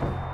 Bye.